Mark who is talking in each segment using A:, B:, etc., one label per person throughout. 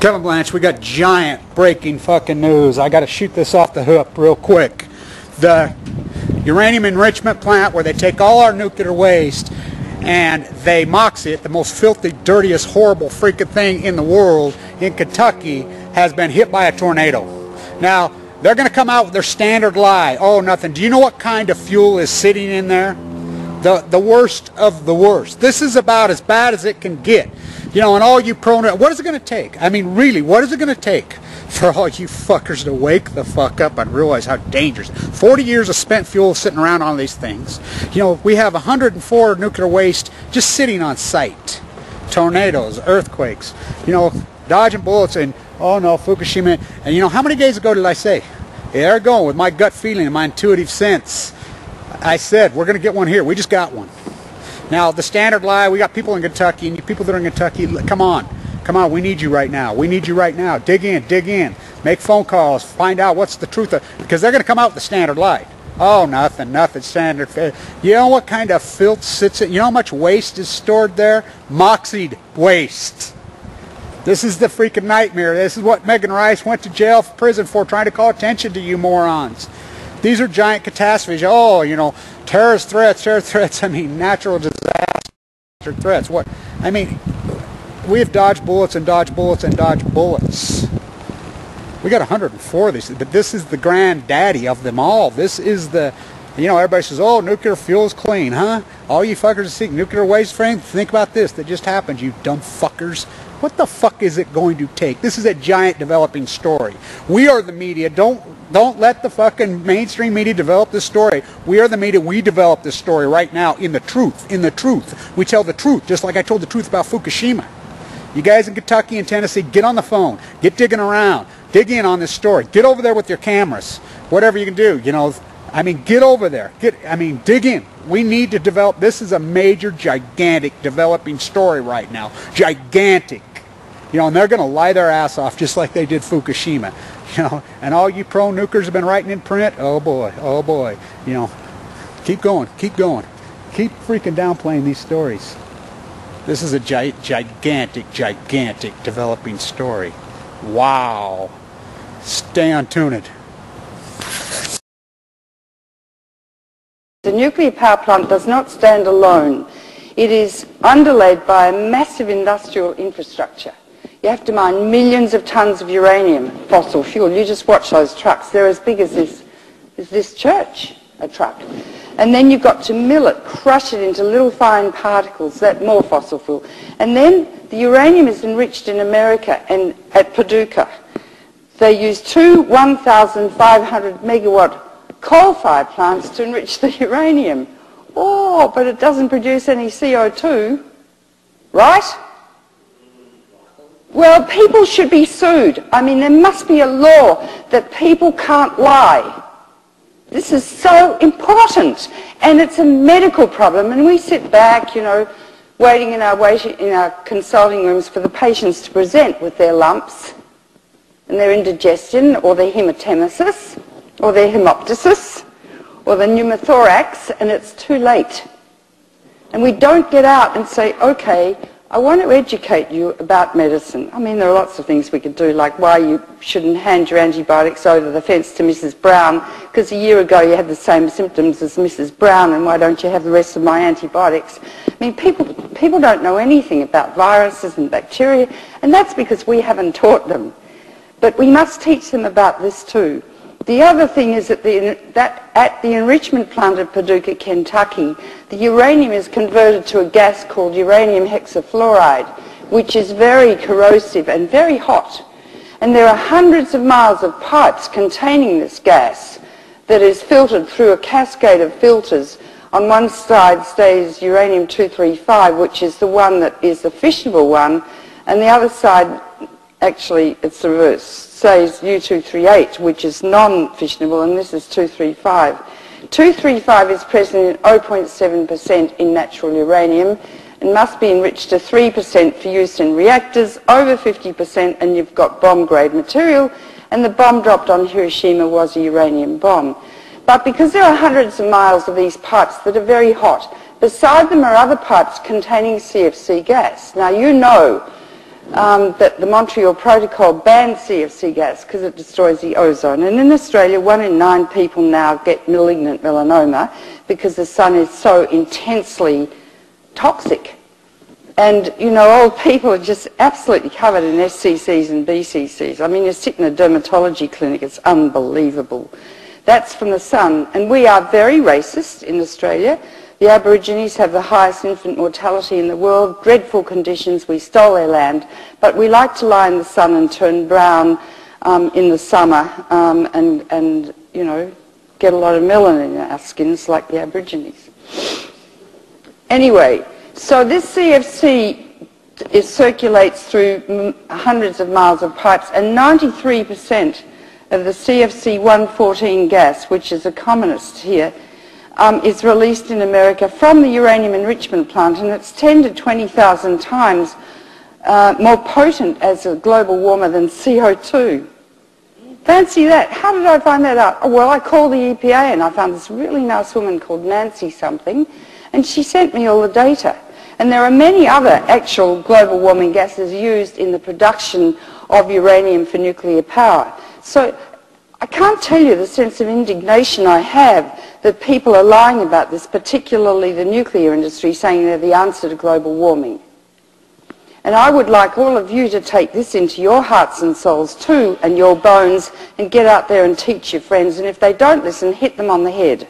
A: Kevin Blanch, we got giant breaking fucking news. I got to shoot this off the hook real quick. The uranium enrichment plant where they take all our nuclear waste and they mox it, the most filthy, dirtiest, horrible freaking thing in the world in Kentucky, has been hit by a tornado. Now, they're going to come out with their standard lie. Oh, nothing. Do you know what kind of fuel is sitting in there? The, the worst of the worst. This is about as bad as it can get. You know, and all you pro, what is it going to take? I mean, really, what is it going to take for all you fuckers to wake the fuck up and realize how dangerous? 40 years of spent fuel sitting around on these things. You know, we have 104 nuclear waste just sitting on site. Tornadoes, earthquakes, you know, dodging bullets and, oh no, Fukushima. And you know, how many days ago did I say? There I with my gut feeling and my intuitive sense. I said, we're going to get one here. We just got one. Now, the standard lie, we got people in Kentucky, and you people that are in Kentucky, come on. Come on, we need you right now. We need you right now. Dig in, dig in. Make phone calls. Find out what's the truth of because they're going to come out with the standard lie. Oh, nothing, nothing, standard. You know what kind of filth sits in? You know how much waste is stored there? Moxied waste. This is the freaking nightmare. This is what Megan Rice went to jail, prison for, trying to call attention to you morons. These are giant catastrophes. Oh, you know, terrorist threats, terror threats. I mean, natural disaster threats. What? I mean, we have dodged bullets and dodged bullets and dodged bullets. We got 104 of these, but this is the granddaddy of them all. This is the, you know, everybody says, oh, nuclear fuel is clean, huh? All you fuckers that seek nuclear waste frame, think about this that just happened, you dumb fuckers. What the fuck is it going to take? This is a giant developing story. We are the media. Don't don't let the fucking mainstream media develop this story. We are the media. We develop this story right now in the truth. In the truth. We tell the truth, just like I told the truth about Fukushima. You guys in Kentucky and Tennessee, get on the phone. Get digging around. Dig in on this story. Get over there with your cameras. Whatever you can do. You know, I mean, get over there. Get, I mean, dig in. We need to develop. This is a major, gigantic developing story right now. Gigantic. You know, and they're going to lie their ass off just like they did Fukushima. You know, and all you pro nukers have been writing in print. Oh boy, oh boy. You know, keep going, keep going, keep freaking downplaying these stories. This is a gi- gigantic, gigantic developing story. Wow. Stay on tuned.
B: The nuclear power plant does not stand alone. It is underlaid by a massive industrial infrastructure. You have to mine millions of tons of uranium, fossil fuel. You just watch those trucks. They're as big as this, as this church, a truck. And then you've got to mill it, crush it into little fine particles, that more fossil fuel. And then the uranium is enriched in America and at Paducah. They use two 1,500 megawatt coal-fired plants to enrich the uranium. Oh, but it doesn't produce any CO2, right? Well, people should be sued. I mean, there must be a law that people can't lie. This is so important. And it's a medical problem. And we sit back, you know, waiting in our, waiting, in our consulting rooms for the patients to present with their lumps and their indigestion or their hematemesis or their hemoptysis or the pneumothorax and it's too late. And we don't get out and say, okay, I want to educate you about medicine. I mean, there are lots of things we could do, like why you shouldn't hand your antibiotics over the fence to Mrs. Brown, because a year ago you had the same symptoms as Mrs. Brown, and why don't you have the rest of my antibiotics? I mean, people, people don't know anything about viruses and bacteria, and that's because we haven't taught them. But we must teach them about this too. The other thing is that, the, that at the enrichment plant at Paducah, Kentucky, the uranium is converted to a gas called uranium hexafluoride, which is very corrosive and very hot. And there are hundreds of miles of pipes containing this gas that is filtered through a cascade of filters. On one side stays uranium-235, which is the one that is the fissionable one, and the other side, actually, it's the reverse, says U-238, which is non-fissionable, and this is 235. 235 is present in 0.7% in natural uranium and must be enriched to 3% for use in reactors, over 50% and you've got bomb-grade material, and the bomb dropped on Hiroshima was a uranium bomb. But because there are hundreds of miles of these pipes that are very hot, beside them are other pipes containing CFC gas. Now you know um, that the Montreal Protocol banned CFC gas because it destroys the ozone. And in Australia, one in nine people now get malignant melanoma because the sun is so intensely toxic. And, you know, old people are just absolutely covered in SCCs and BCCs. I mean, you sit in a dermatology clinic, it's unbelievable. That's from the sun. And we are very racist in Australia. The Aborigines have the highest infant mortality in the world, dreadful conditions, we stole their land, but we like to lie in the sun and turn brown um, in the summer um, and, and, you know, get a lot of melanin in our skins like the Aborigines. Anyway, so this CFC it circulates through hundreds of miles of pipes and 93% of the CFC 114 gas, which is a commonest here, um, is released in America from the uranium enrichment plant, and it's 10 to 20,000 times uh, more potent as a global warmer than CO2. Fancy that. How did I find that out? Oh, well, I called the EPA and I found this really nice woman called Nancy something, and she sent me all the data. And there are many other actual global warming gases used in the production of uranium for nuclear power. So I can't tell you the sense of indignation I have that people are lying about this, particularly the nuclear industry, saying they're the answer to global warming. And I would like all of you to take this into your hearts and souls too, and your bones, and get out there and teach your friends, and if they don't listen, hit them on the head.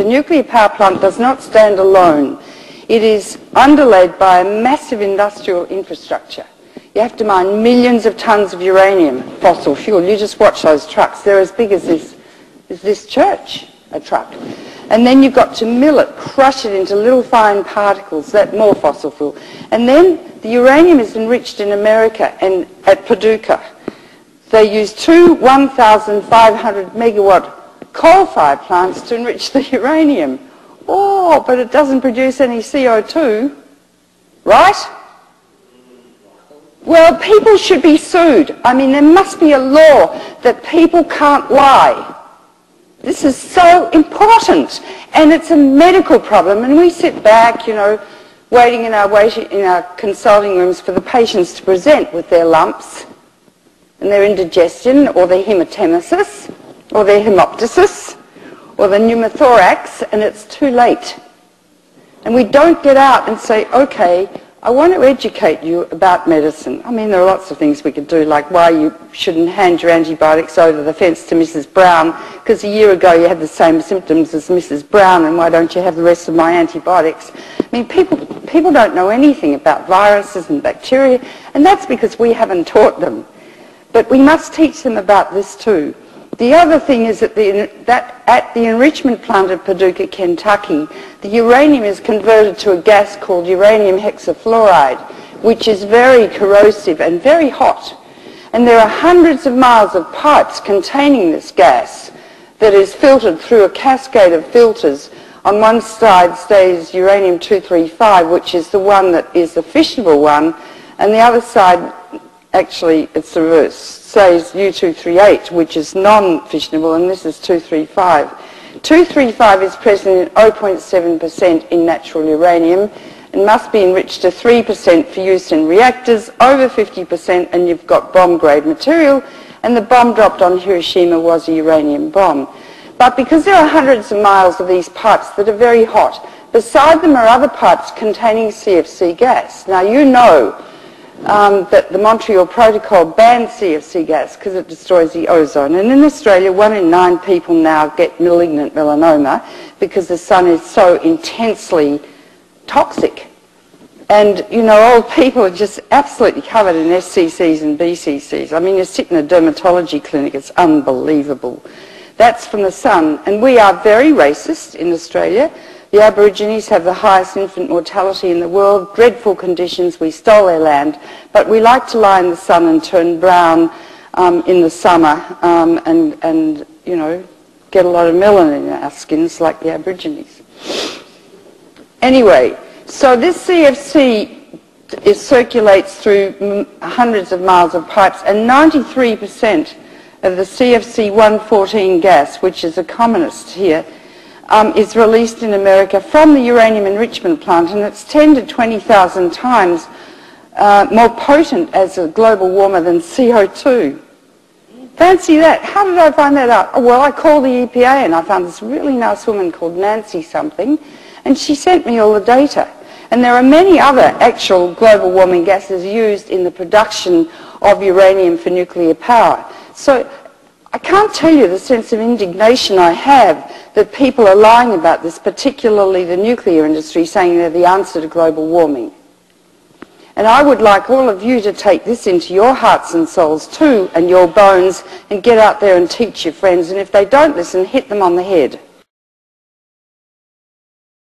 B: The nuclear power plant does not stand alone. It is underlaid by a massive industrial infrastructure. You have to mine millions of tons of uranium, fossil fuel. You just watch those trucks. They're as big as this, as this church, a truck. And then you've got to mill it, crush it into little fine particles, that more fossil fuel. And then the uranium is enriched in America and at Paducah. They use two 1,500 megawatt coal-fired plants to enrich the uranium. Oh, but it doesn't produce any CO2, right? Well, people should be sued. I mean, there must be a law that people can't lie. This is so important, and it's a medical problem, and we sit back, you know, waiting in our, waiting, in our consulting rooms for the patients to present with their lumps and their indigestion or their hematemesis or their hemoptysis or the pneumothorax and it's too late. And we don't get out and say, okay, I want to educate you about medicine. I mean, there are lots of things we could do, like why you shouldn't hand your antibiotics over the fence to Mrs. Brown, because a year ago you had the same symptoms as Mrs. Brown, and why don't you have the rest of my antibiotics? I mean, people, people don't know anything about viruses and bacteria, and that's because we haven't taught them. But we must teach them about this too. The other thing is that, the, that at the enrichment plant at Paducah, Kentucky, the uranium is converted to a gas called uranium hexafluoride, which is very corrosive and very hot. And there are hundreds of miles of pipes containing this gas that is filtered through a cascade of filters. On one side stays uranium-235, which is the one that is the fissionable one, and the other side, actually, it's the reverse says U238, which is non-fissionable, and this is 235. 235 is present in 0.7% in natural uranium and must be enriched to 3% for use in reactors, over 50% and you've got bomb-grade material, and the bomb dropped on Hiroshima was a uranium bomb. But because there are hundreds of miles of these pipes that are very hot, beside them are other pipes containing CFC gas. Now you know um, that the Montreal Protocol bans CFC gas because it destroys the ozone. And in Australia, one in nine people now get malignant melanoma because the sun is so intensely toxic. And, you know, old people are just absolutely covered in SCCs and BCCs. I mean, you sit in a dermatology clinic, it's unbelievable. That's from the sun. And we are very racist in Australia. The Aborigines have the highest infant mortality in the world, dreadful conditions, we stole their land, but we like to lie in the sun and turn brown um, in the summer um, and, and, you know, get a lot of melanin in our skins like the Aborigines. Anyway, so this CFC circulates through hundreds of miles of pipes and 93% of the CFC 114 gas, which is a commonest here, um, is released in America from the uranium enrichment plant, and it's 10 to 20,000 times uh, more potent as a global warmer than CO2. Fancy that. How did I find that out? Oh, well, I called the EPA and I found this really nice woman called Nancy something, and she sent me all the data. And there are many other actual global warming gases used in the production of uranium for nuclear power. So I can't tell you the sense of indignation I have that people are lying about this, particularly the nuclear industry, saying they're the answer to global warming. And I would like all of you to take this into your hearts and souls too, and your bones, and get out there and teach your friends. And if they don't listen, hit them on the head.